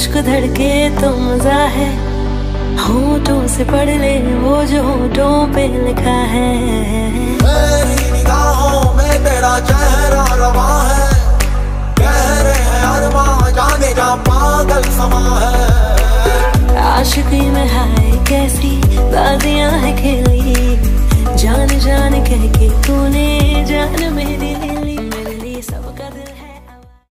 इश्क धड़के तो मज़ा है। होठों से पढ़ ले वो जो होठों पे लिखा है। मेरी निगाहों में तेरा चेहरा रवा है। कह रहे हैं अरमा जाने जा पागल समा है। आशिकी में हाय कैसी बाजियाँ है खेली। जान जान कह के तू